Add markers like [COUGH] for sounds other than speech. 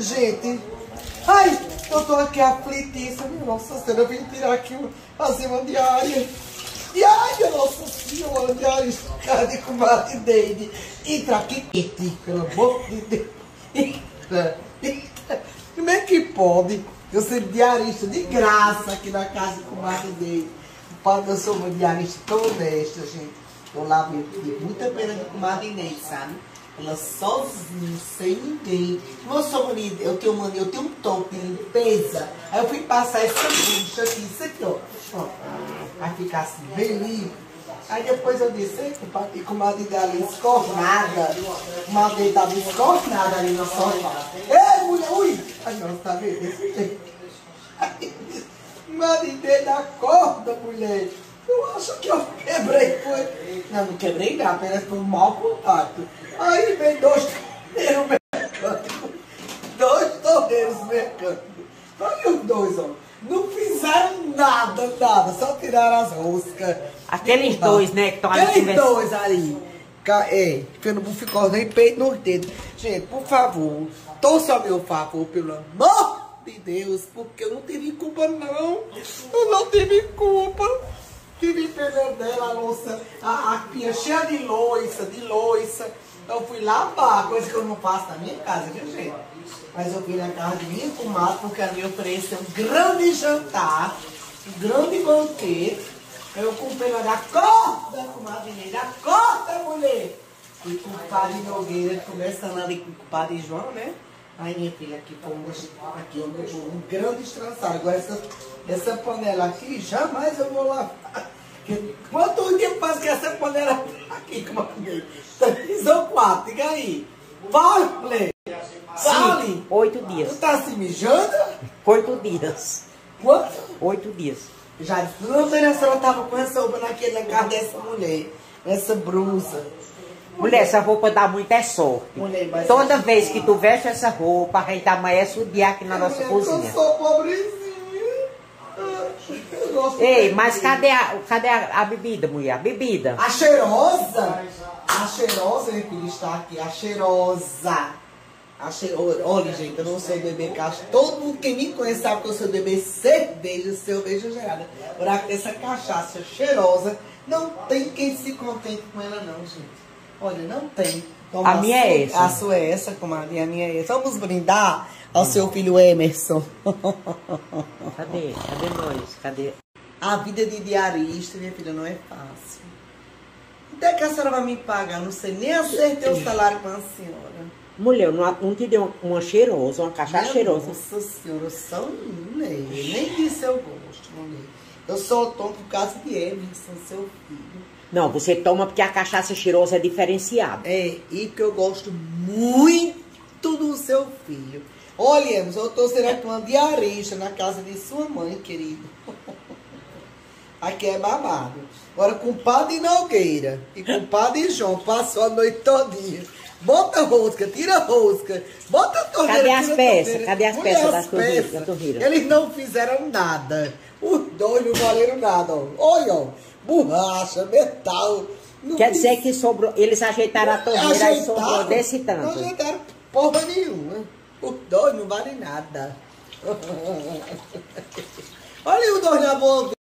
Gente, ai, eu tô aqui aflitíssima. Nossa Senhora, eu vim tirar aqui, fazer uma diária. Diária, Nossa Senhora, diária, cara de comadre Deide. Entra aqui, pelo amor de Deus. Entra, entra. Como é que pode eu ser diarista de graça aqui na casa de comadre Deide? Eu sou uma diarista tão honesta, gente. Eu lá muita pena de comadre Inês, sabe? Ela sozinha, sem ninguém. Eu sou mania, eu tenho eu tenho um toque de limpeza. Aí eu fui passar essa bucha aqui, isso aqui, ó. ó. Vai ficar assim, bem limpo. Aí depois eu disse, e com uma dele ali escornada. Uma dele estava escornada ali no sofá. Ei, mulher, ui! Ai, nossa, tá vendo? Desse jeito. Aí, uma dele da corda, mulher. Eu acho que eu quebrei, foi. Não, não quebrei não, apenas foi um mau contato. Aí vem dois torneiros mecânicos. Dois torneiros mecânicos. Olha os dois, ó. Não fizeram nada, nada. Só tiraram as roscas. Aqueles dois, né, que estão ali Aqueles dois ali. É, que não ficou nem peito nos dedos. Gente, por favor, torça ao meu favor, pelo amor de Deus, porque eu não tive culpa, não. Eu não tive culpa. Tive pena dela, a louça, a, a pia cheia de louça, de louça. Eu fui lavar, coisa que eu não faço na minha casa, viu, gente? Mas eu fui na casa de minha comadre, porque ela me ofereceu um grande jantar, um grande banquete. Eu comprei lá da corda, comadre Inês, da corda, mulher. Fui com o padre Nogueira, começando ali com o padre João, né? Aí, minha filha, aqui fomos aqui um, um grande estrançado. Agora, essa, essa panela aqui, jamais eu vou lavar. Quanto tempo faz que essa panela tá aqui, comadre? Três ou quatro, diga aí. Fala, mulher. Fale. Oito dias. Tu tá se mijando? Oito dias. Quanto? Oito dias. Já não a senhora tava com essa roupa naquele casa dessa mulher. Essa blusa. Mulher, essa roupa dá muita sorte. Mulher, mas Toda vez que tu veste essa roupa, a gente amanhece o dia aqui na nossa mulher, cozinha. Eu sou pobrezinha. Eu gosto Ei, mas cadê a, cadê a, a bebida, mulher? A bebida. A cheirosa? A cheirosa, minha filha, está aqui. A cheirosa. A che... Olha, gente, eu não sei beber cachaça. Todo mundo que me conhece sabe que eu sei beber cerveja, cerveja gelada. Agora, essa cachaça cheirosa, não tem quem se contente com ela, não, gente. Olha, não tem. A minha é sua- essa. A sua é essa, comadre, a minha é essa. Vamos brindar ao seu filho Emerson. Cadê? Cadê nós? Cadê? A vida de diarista, minha filha, não é fácil. Onde é que a senhora vai me pagar? Não sei, nem acertei o salário com a senhora. Mulher, não, não te deu uma, uma cheirosa, uma cachaça Minha cheirosa. Nossa senhora, eu sou. Nem disse eu gosto, mulher. Eu só tomo por causa de Emerson, seu filho. Não, você toma porque a cachaça cheirosa é diferenciada. É, e que eu gosto muito do seu filho. Olha, eu tô sendo uma diarista na casa de sua mãe, querido. [LAUGHS] Aqui é babado. Agora com o padre Nogueira e com o padre João, passou a noite todinha. Bota rosca, tira rosca, bota a torneira. Cadê as a peças? Cadê as peças as da torneira- peças, da torneira? Eles não fizeram nada. Os dois não valeram nada, ó. Olha, ó. Borracha, metal. Quer dizer que sobrou, eles ajeitaram a torneira e sobrou desse tanto. ajeitaram porra nenhuma. Os dois não valem nada. [LAUGHS] Olha o dois na boca.